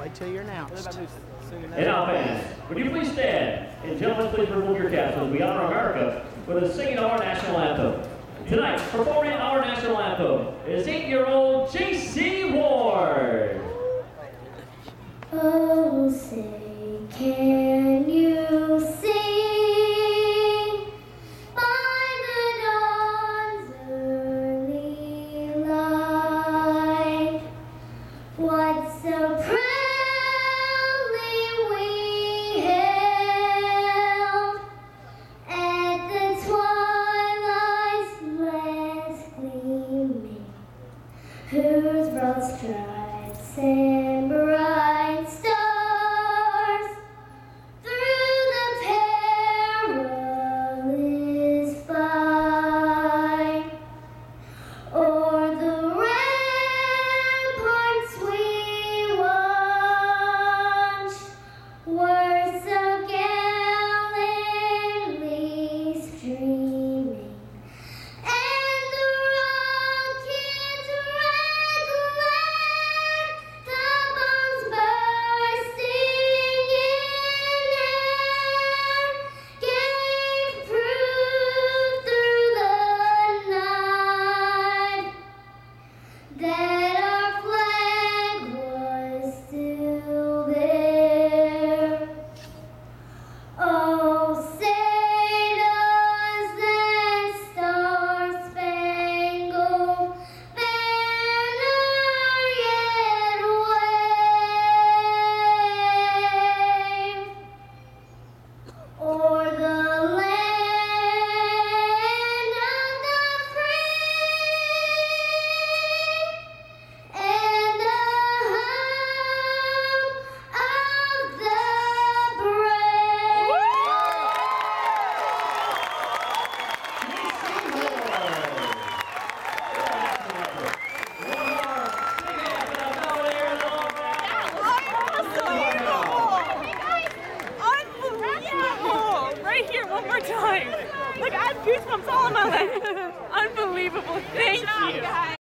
Wait till you're announced. And now, fans, would you please stand? And gentlemen, please remove your caps as we honor America with a singing our national anthem. Tonight, performing our national anthem is eight-year-old Jaycie Ward. Oh, say, can whose o'er goosebumps all on my leg. Unbelievable. Thank you.